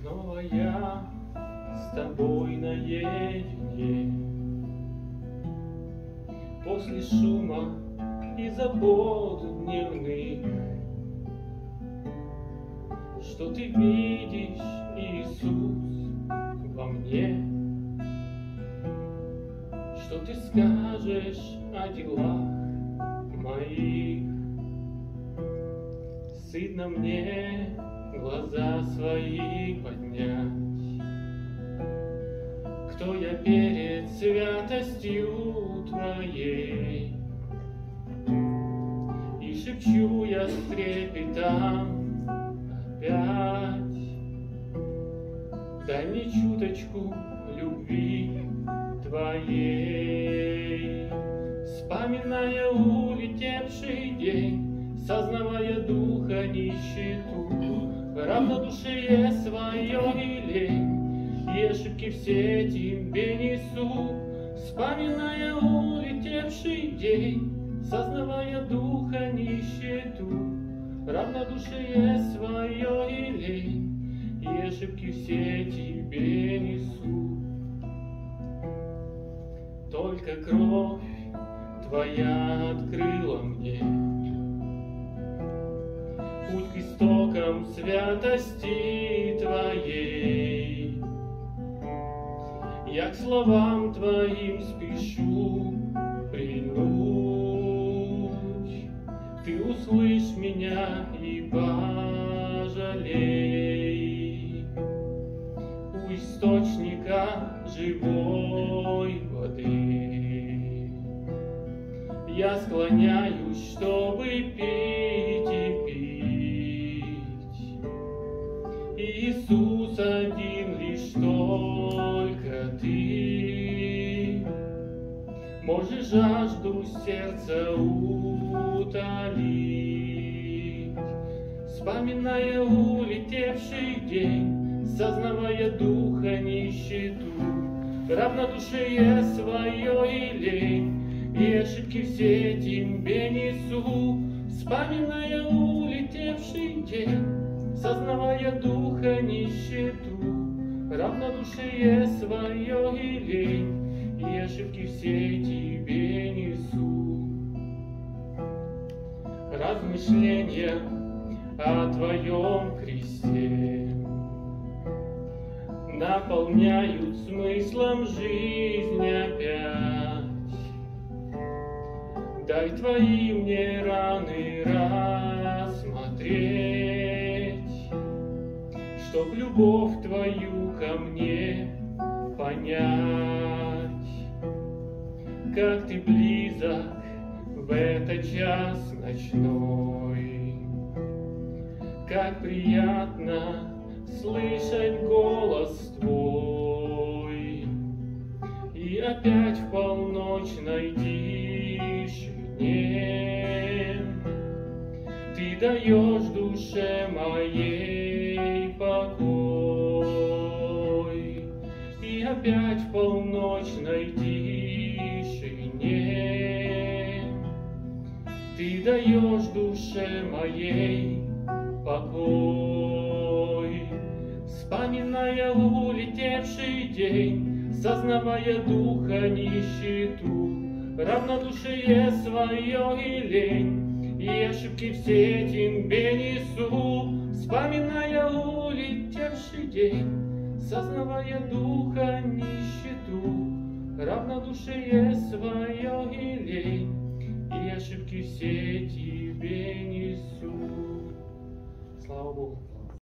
Снова я с тобой наедине. После шума и забот дневных Что ты видишь, Иисус, во мне. Что ты скажешь о делах моих? Стыдно мне глаза свои поднять. Кто я перед святостью Твоей? И шепчу я с трепетом опять. Дай мне чуточку любви Твоей, Вспоминая улетевший день, Сознавая духа нищету, равнодушие свое и лень, и ошибки все тебе несу, вспоминая улетевший день, сознавая духа нищету, равнодушие свое и лень, и ошибки все тебе несу. Только кровь твоя открыла мне путь к истокам святости Твоей. Я к словам Твоим спешу прильнуть. Ты услышь меня и пожалей. У источника живой воды я склоняюсь, чтобы пить Иисус один лишь только Ты. Можешь жажду сердца утолить, Вспоминая улетевший день, Сознавая духа нищету, Равнодушие свое и лень, И ошибки все тебе несу, Вспоминая улетевший день, сознавая духа нищету, равнодушие свое и лень, и ошибки все тебе несу. Размышления о твоем кресте наполняют смыслом жизнь опять. Дай твои мне мне понять. Как ты близок в этот час ночной, Как приятно слышать голос твой, И опять в полночной тишине Ты даешь душе моей покой. Опять в полночной тишине Ты даешь душе моей покой. Вспоминая улетевший день, Сознавая духа нищету, Равнодушие свое и лень, И ошибки все тебе несу, Вспоминая улетевший день, Сознавая духа нищету, Равнодушие свое